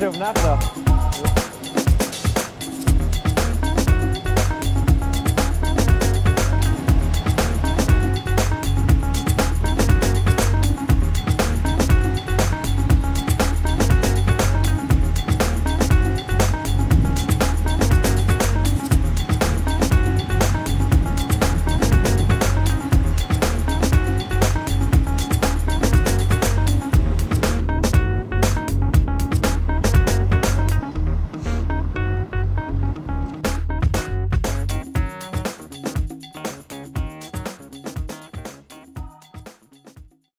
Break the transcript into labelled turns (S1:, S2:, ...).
S1: made that's enough.